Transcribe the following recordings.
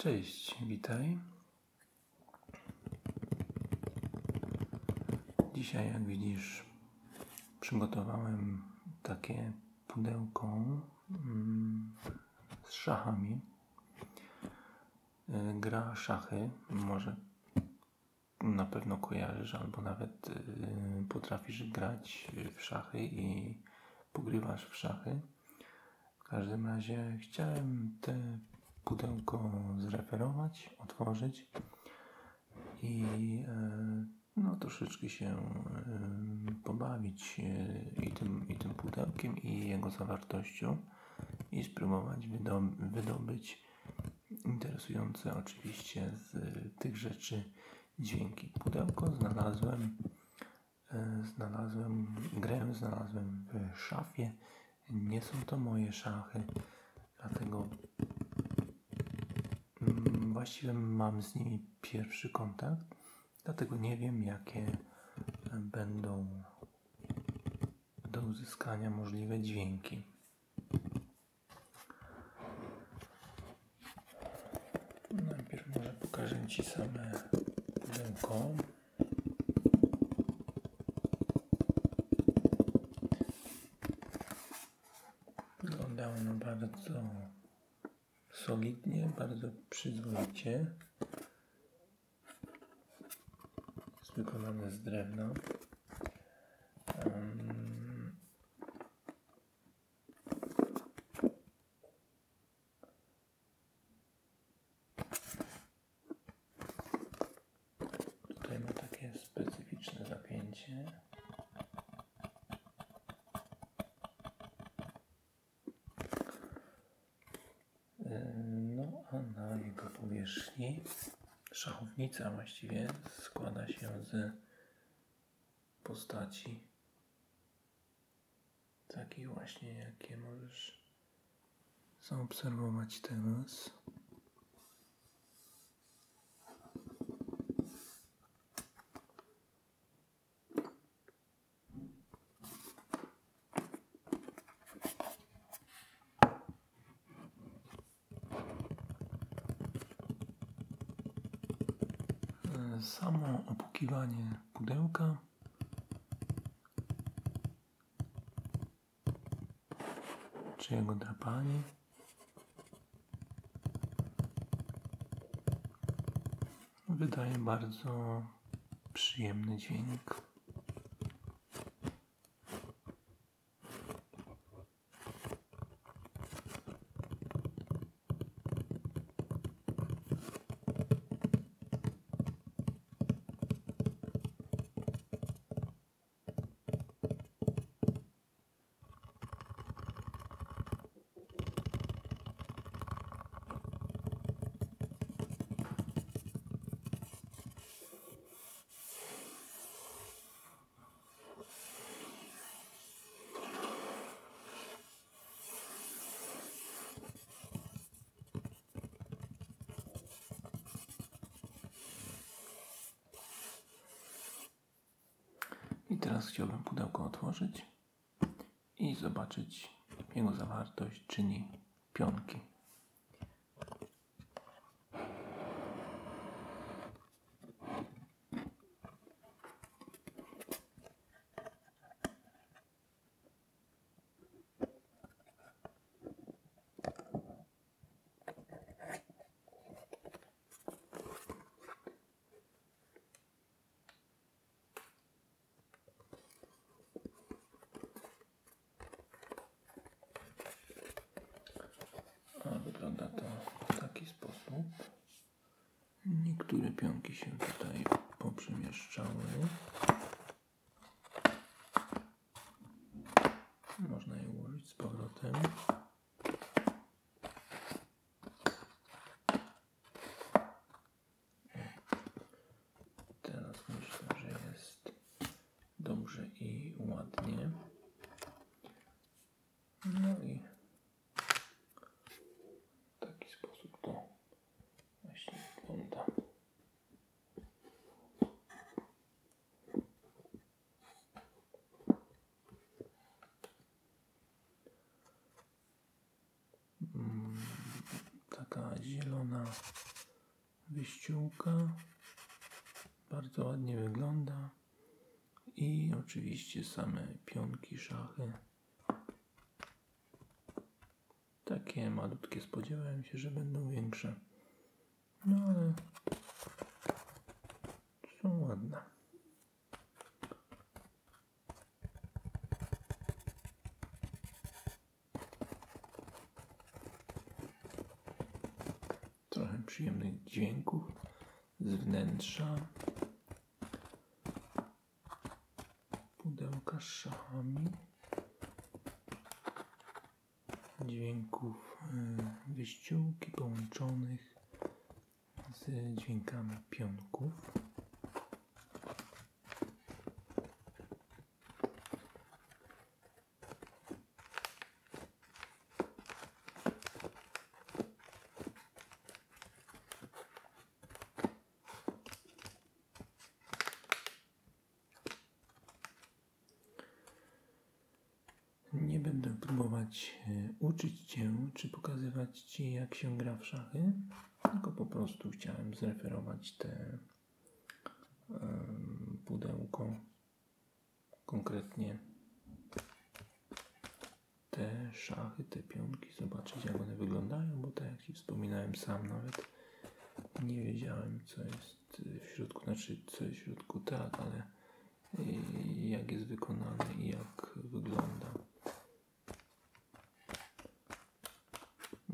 Cześć, witaj. Dzisiaj, jak widzisz, przygotowałem takie pudełko mm, z szachami. Y, Gra szachy, może na pewno kojarzysz, albo nawet y, potrafisz grać w szachy i pogrywasz w szachy. W każdym razie chciałem te pudełko zreferować, otworzyć i e, no, troszeczkę się e, pobawić e, i tym, i tym pudełkiem, i jego zawartością i spróbować wydo- wydobyć interesujące oczywiście z tych rzeczy dźwięki. Pudełko znalazłem, znalazłem grę, znalazłem w szafie. Nie są to moje szachy, dlatego Właściwie mam z nimi pierwszy kontakt, dlatego nie wiem, jakie będą do uzyskania możliwe dźwięki. Najpierw może pokażę Ci same pudełko. Wygląda ono bardzo solidnie, bardzo przyzwoicie. Jest wykonane z drewna. Em, Tutaj ma takie specyficzne zapięcie. No, a na jego powierzchni szachownica właściwie składa się z postaci takich właśnie, jakie możesz zaobserwować teraz. E, Samo opukiwanie pudełka czy jego drapanie wydaje bardzo przyjemny dźwięk. Teraz chciałbym pudełko otworzyć i zobaczyć jego zawartość, czyli pionki. A wygląda to w taki sposób. Niektóre pionki się tutaj poprzemieszczały. Można je ułożyć z powrotem. Teraz myślę, że jest dobrze i ładnie. No i w taki sposób to właśnie wygląda. Wyściółka. Bardzo ładnie wygląda. I oczywiście same pionki, szachy. Takie malutkie spodziewałem się, że będą większe. No ale są ładne. Trochę przyjemnych dźwięków z wnętrza. Pudełka z szachami. Dźwięków y, wyściółki połączonych z dźwiękami pionków. Nie będę e, uczyć Cię, czy pokazywać Ci, jak się gra w szachy, tylko po prostu chciałem zreferować te pudełko, konkretnie te szachy, te pionki, zobaczyć jak one wyglądają, bo tak jak Ci wspominałem, sam nawet nie wiedziałem, co jest w środku, znaczy co jest w środku, tak, ale y, jak jest wykonane i jak wygląda.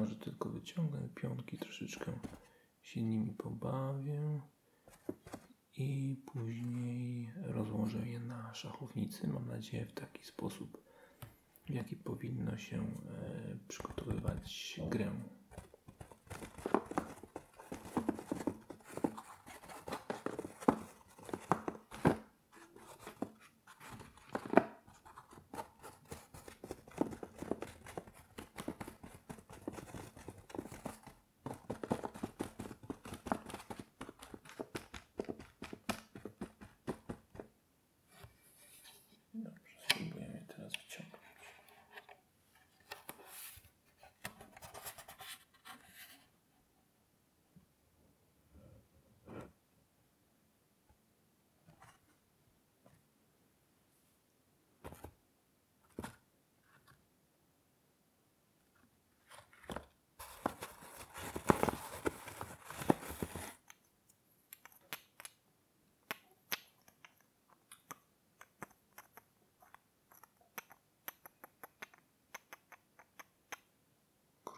Może tylko wyciągnę pionki, troszeczkę się nimi pobawię i później rozłożę je na szachownicy. Mam nadzieję w taki sposób, w jaki powinno się e, przygotowywać grę. Dobrze, spróbujemy teraz wyciągnąć.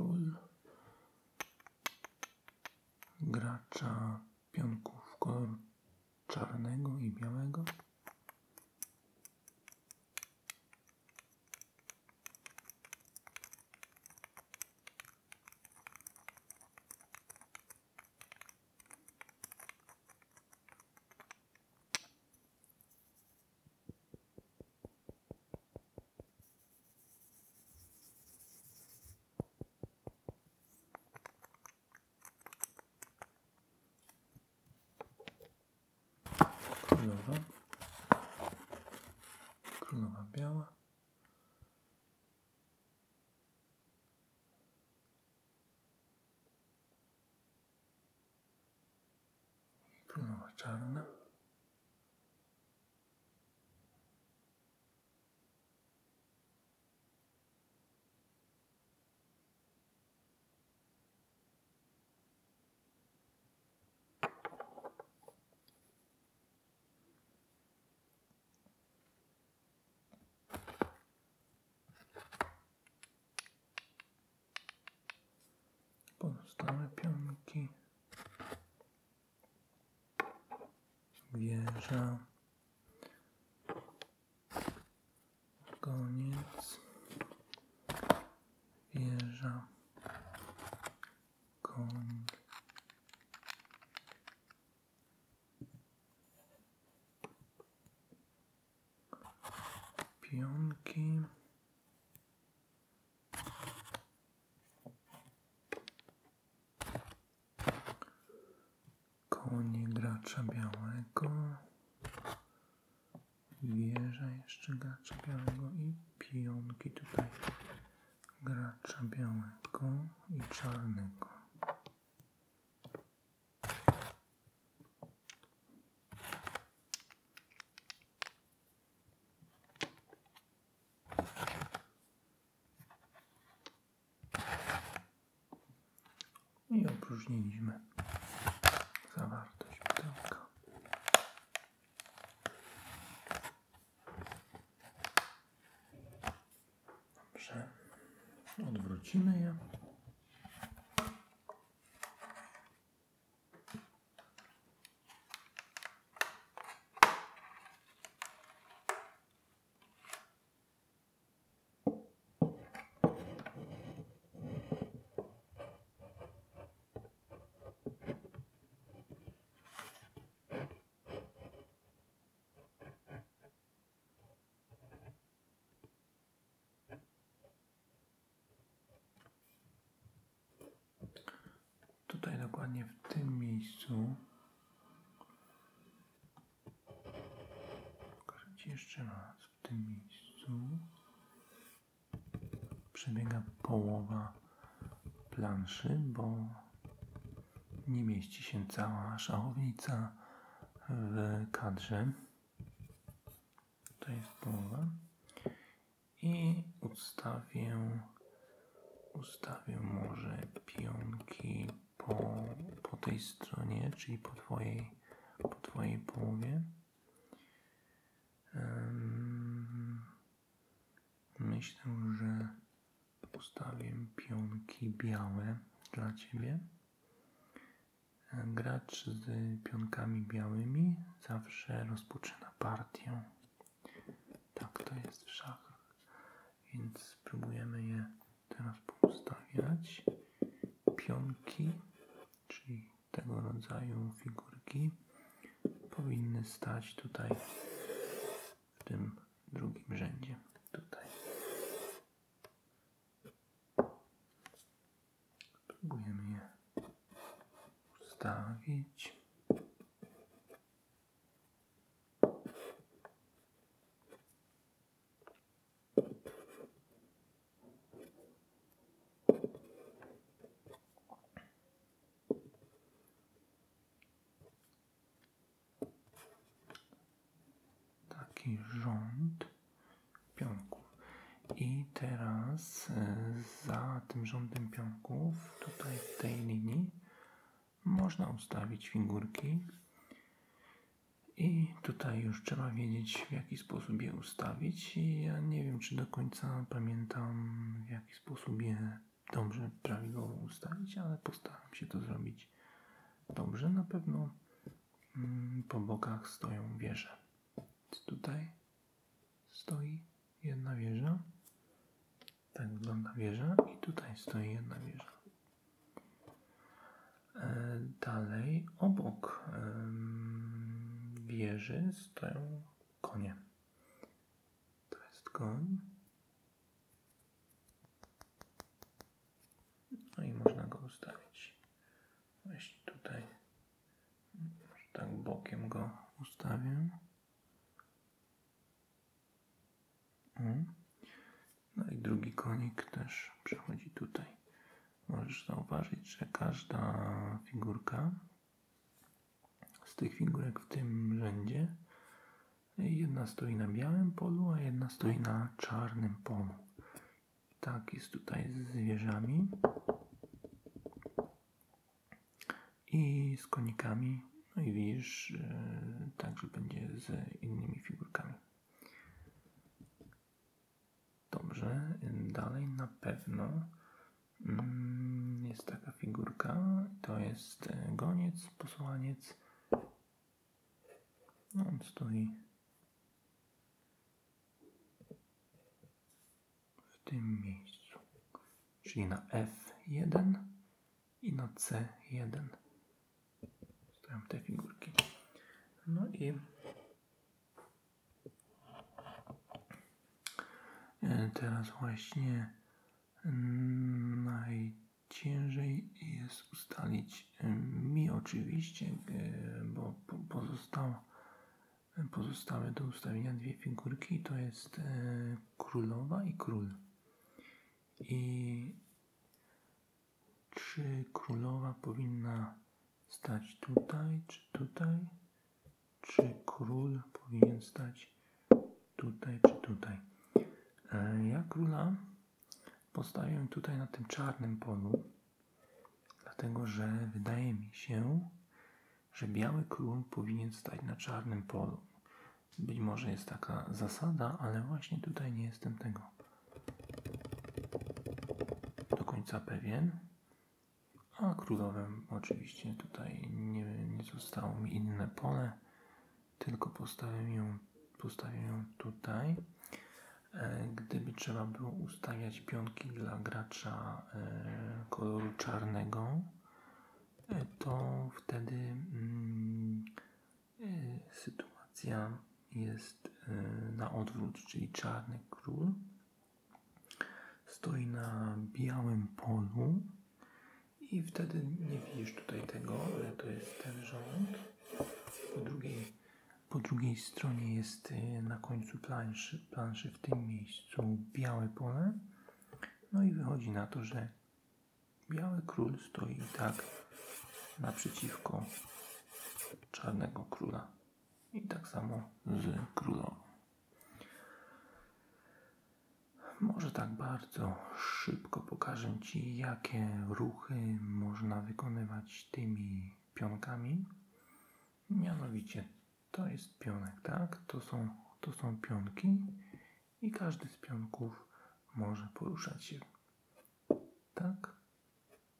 Król gracza pionków koloru czarnego i białego. Królowa. Królowa biała. Królowa czarna. Pozostałe pionki. Wieża. Koniec. Wieża. Koń. Pionki. Gracza białego. Wieża jeszcze gracza białego i pionki tutaj gracza białego i czarnego. i opróżniliśmy zawartość pudełka. Dobrze, odwrócimy je. Tutaj dokładnie w tym miejscu. Pokażę Ci jeszcze raz. W tym miejscu przebiega połowa planszy, bo nie mieści się cała szachownica w kadrze. To jest połowa. I ustawię ustawię może pionki po, po tej stronie, czyli po twojej, po twojej połowie. Myślę, że ustawię pionki białe dla ciebie. Gracz z pionkami białymi zawsze rozpoczyna partię. Tak to jest w szachach. Więc spróbujemy je teraz poustawiać. Pionki, czyli tego rodzaju figurki, powinny stać tutaj w tym drugim rzędzie. Tutaj. Spróbujemy je ustawić. Rząd pionków. I teraz e, za tym rządem pionków, tutaj w tej linii, można ustawić figurki. I tutaj już trzeba wiedzieć, w jaki sposób je ustawić. I ja nie wiem, czy do końca pamiętam, w jaki sposób je dobrze, prawidłowo ustawić, ale postaram się to zrobić dobrze. Na pewno mm, po bokach stoją wieże. Tutaj stoi jedna wieża. Tak wygląda wieża i tutaj stoi jedna wieża. E, Dalej obok em, wieży stoją konie. To jest koń. No i można go ustawić. Właśnie tutaj. Tak bokiem go ustawię. No i drugi konik też przechodzi tutaj. Możesz zauważyć, że każda figurka z tych figurek w tym rzędzie jedna stoi na białym polu, a jedna stoi na czarnym polu. Tak jest tutaj z zwierzami i z konikami. No i widzisz, yy, także będzie z innymi figurkami. Dobrze, dalej na pewno mm, jest taka figurka. To jest e, goniec, posłaniec. No, on stoi w tym miejscu, czyli na F1 i na C1 stoją te figurki. No i Teraz właśnie mm, najciężej jest ustalić e, mi oczywiście, e, bo po- pozostał, pozostałe do ustawienia dwie figurki to jest e, królowa i król. I czy królowa powinna stać tutaj, czy tutaj, czy król powinien stać tutaj, czy tutaj. E, Ja króla postawię tutaj na tym czarnym polu, dlatego że wydaje mi się, że biały król powinien stać na czarnym polu. Być może jest taka zasada, ale właśnie tutaj nie jestem tego do końca pewien. A królowem oczywiście tutaj nie, nie zostało mi inne pole, tylko postawię ją, ją tutaj. E, Gdyby trzeba było ustawiać pionki dla gracza e, koloru czarnego, e, to wtedy mm, sytuacja jest na odwrót, czyli czarny król stoi na białym polu i wtedy nie widzisz tutaj tego, ale to jest ten rząd. Po drugiej, po drugiej stronie jest y, na końcu planszy, planszy w tym miejscu białe pole. No i wychodzi na to, że biały król stoi tak naprzeciwko czarnego króla. I tak samo z królową. Może tak bardzo szybko pokażę Ci, jakie ruchy można wykonywać tymi pionkami. Mianowicie, to jest pionek, tak? To są, to są pionki i każdy z pionków może poruszać się tak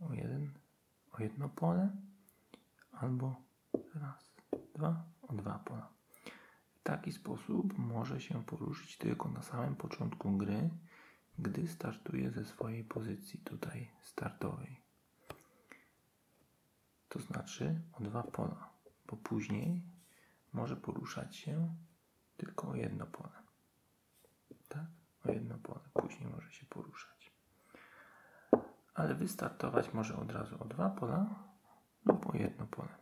o jeden, o jedno pole albo raz, dwa, o dwa pola. W taki sposób może się poruszyć tylko na samym początku gry, gdy startuje ze swojej pozycji tutaj startowej. To znaczy o dwa pola, bo później może poruszać się tylko o jedno pole. Tak? O jedno pole. Później może się poruszać. Ale wystartować może od razu o dwa pola lub o jedno pole.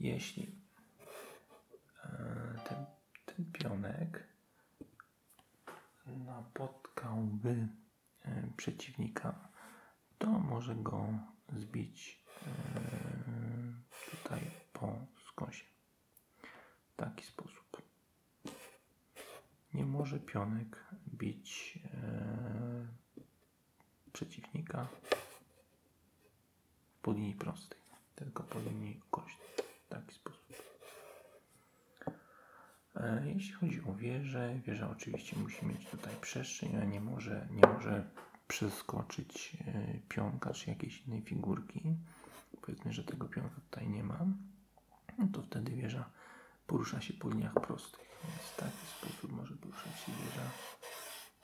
Jeśli e, ten, ten pionek napotkałby e, przeciwnika, to może go zbić e, tutaj po skosie. W taki sposób. Nie może pionek bić e, przeciwnika po linii prostej, tylko po linii kośnej. W taki sposób. E, Jeśli chodzi o wieżę, wieża oczywiście musi mieć tutaj przestrzeń, a nie może, nie może przeskoczyć e, pionka czy jakiejś innej figurki. Powiedzmy, że tego pionka tutaj nie ma. No to wtedy wieża porusza się po liniach prostych. Więc w taki sposób może poruszać się wieża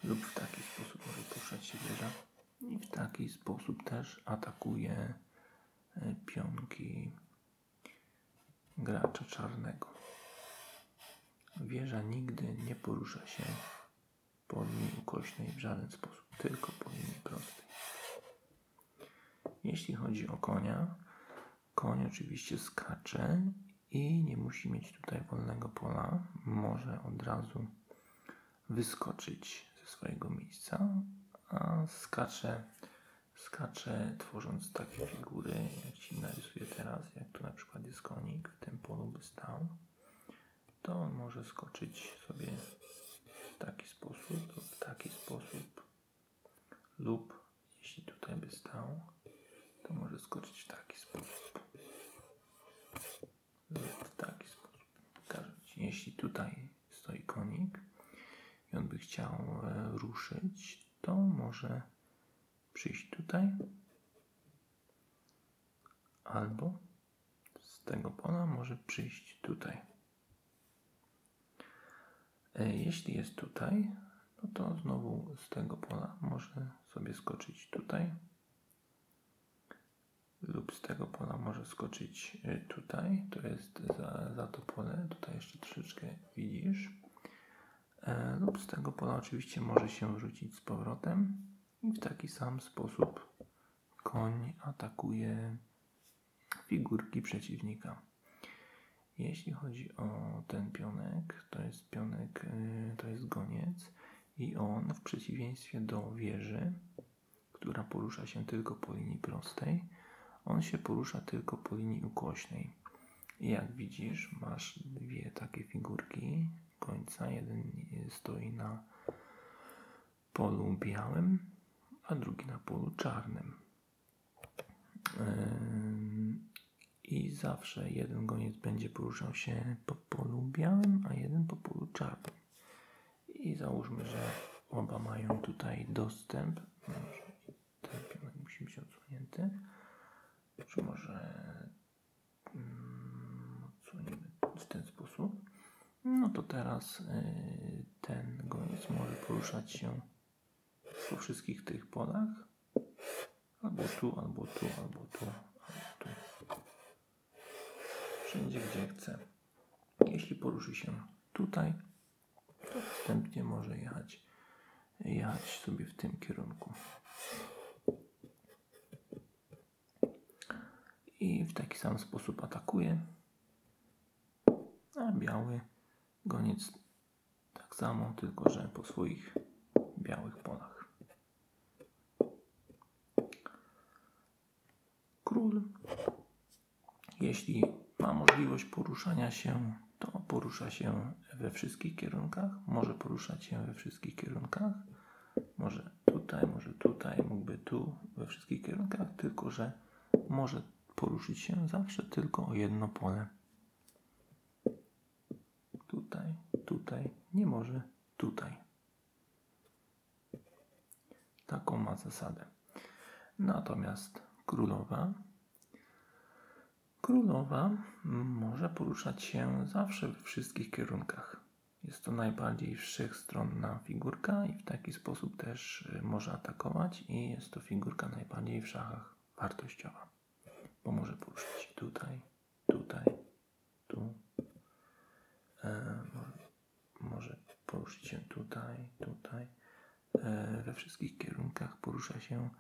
lub w taki sposób może poruszać się wieża i w taki sposób też atakuje e, pionki gracza czarnego. Wieża nigdy nie porusza się po linii ukośnej w żaden sposób, tylko po linii prostej. Jeśli chodzi o konia, koń oczywiście skacze i nie musi mieć tutaj wolnego pola. Może od razu wyskoczyć ze swojego miejsca, a skacze, skacze tworząc takie figury, jak Ci narysuję teraz, jak tu na przykład jest konik, w tym polu by stał to on może skoczyć sobie w taki sposób lub w taki sposób lub jeśli tutaj by stał, to może skoczyć w taki sposób w taki sposób. Jeśli tutaj stoi konik i on by chciał e, ruszyć, to może przyjść tutaj albo z tego pola może przyjść tutaj. E, Jeśli jest tutaj, no to znowu z tego pola może sobie skoczyć tutaj. Lub z tego pola może skoczyć e, tutaj. To jest za, za to pole. Tutaj jeszcze troszeczkę widzisz. E, lub z tego pola oczywiście może się wrzucić z powrotem. I w taki sam sposób koń atakuje figurki przeciwnika. Jeśli chodzi o ten pionek, to jest pionek, y, to jest goniec i on w przeciwieństwie do wieży, która porusza się tylko po linii prostej, on się porusza tylko po linii ukośnej. I jak widzisz, masz dwie takie figurki końca. Jeden stoi na polu białym, a drugi na polu czarnym. I zawsze jeden goniec będzie poruszał się po polu białym, a jeden po polu czarnym. I załóżmy, że oba mają tutaj dostęp. Ten pionek musi być odsunięty. Może mm, odsuniemy w ten sposób. No to teraz y, ten goniec może poruszać się po wszystkich tych polach. Albo tu, albo tu, albo tu, albo tu. Wszędzie, gdzie chce. Jeśli poruszy się tutaj, to następnie może jechać, jechać sobie w tym kierunku. I w taki sam sposób atakuje. A biały goniec tak samo, tylko że po swoich białych polach. Król, jeśli ma możliwość poruszania się, to porusza się we wszystkich kierunkach. Może poruszać się we wszystkich kierunkach. Może tutaj, może tutaj, mógłby tu, we wszystkich kierunkach, tylko że może poruszyć się zawsze tylko o jedno pole. Tutaj, tutaj, nie może tutaj. Taką ma zasadę. Natomiast królowa królowa może poruszać się zawsze we wszystkich kierunkach. Jest to najbardziej wszechstronna figurka i w taki sposób też y, może atakować i jest to figurka najbardziej w szachach wartościowa, bo może poruszać się tutaj, tutaj, tu. E, może poruszyć się tutaj, tutaj. E, we wszystkich kierunkach porusza się,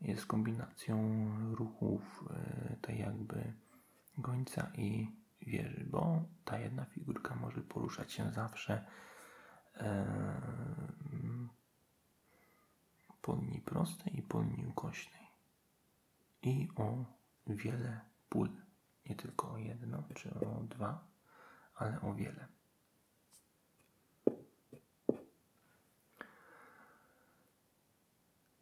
jest kombinacją ruchów, e, jakby gońca i wieży, bo ta jedna figurka może poruszać się zawsze e, po linii prostej i po linii ukośnej. I o wiele pól. Nie tylko o jedno czy o dwa, ale o wiele.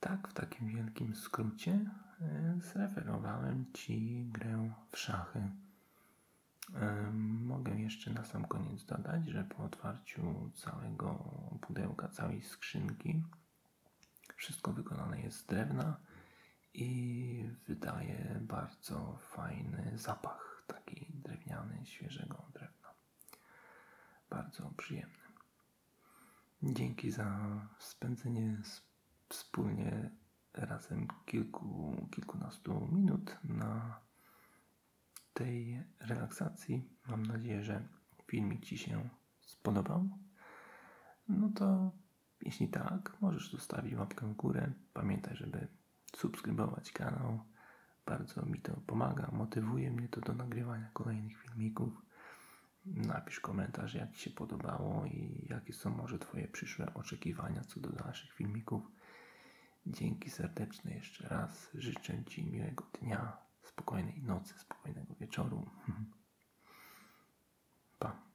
Tak, w takim wielkim skrócie e, zreferowałem Ci grę w szachy. E, mogę jeszcze na sam koniec dodać, że po otwarciu całego pudełka, całej skrzynki, wszystko wykonane jest z drewna i wydaje bardzo fajny zapach, taki drewniany, świeżego drewna. Bardzo przyjemny. Dzięki za spędzenie wspólnie razem kilku, kilkunastu minut na tej relaksacji. Mam nadzieję, że filmik Ci się spodobał. No to jeśli tak, możesz zostawić łapkę w górę. Pamiętaj, żeby subskrybować kanał. Bardzo mi to pomaga, motywuje mnie to do nagrywania kolejnych filmików. Napisz komentarz, jak Ci się podobało i jakie są może Twoje przyszłe oczekiwania co do dalszych filmików. Dzięki serdeczne jeszcze raz. Życzę Ci miłego dnia, spokojnej nocy, spokojnego wieczoru. Pa.